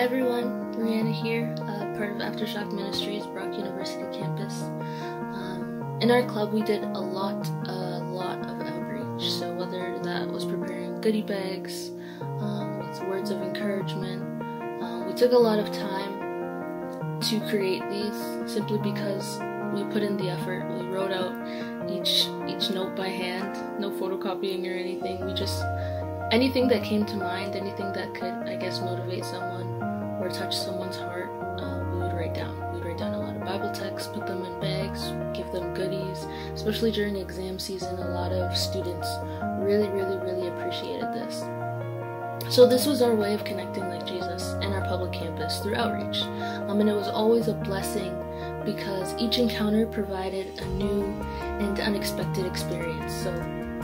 everyone, Brianna here, uh, part of Aftershock Ministries, Brock University campus. Um, in our club, we did a lot, a lot of outreach. So whether that was preparing goodie bags um, with words of encouragement, um, we took a lot of time to create these simply because we put in the effort. We wrote out each each note by hand, no photocopying or anything. We just anything that came to mind, anything that could, I guess, motivate someone or touch someone's heart, uh, we would write down. We'd write down a lot of Bible texts, put them in bags, give them goodies. Especially during exam season, a lot of students really, really, really appreciated this. So this was our way of connecting like Jesus in our public campus through outreach. Um, and it was always a blessing because each encounter provided a new and unexpected experience. So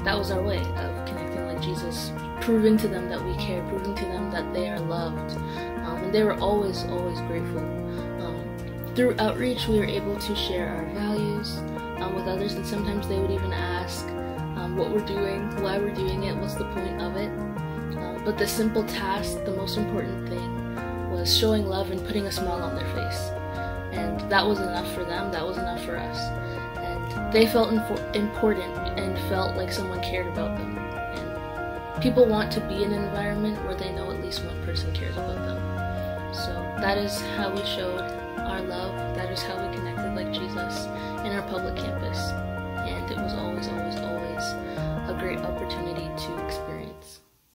that was our way of connecting like Jesus, proving to them that we care, proving to them that they are loved. Um, and they were always, always grateful. Um, through outreach, we were able to share our values um, with others, and sometimes they would even ask um, what we're doing, why we're doing it, what's the point of it. Um, but the simple task, the most important thing, was showing love and putting a smile on their face. And that was enough for them, that was enough for us. And they felt infor- important and felt like someone cared about them. People want to be in an environment where they know at least one person cares about them. So that is how we showed our love, that is how we connected like Jesus in our public campus.